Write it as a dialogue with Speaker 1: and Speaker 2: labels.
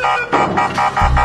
Speaker 1: ha ha ha ha ha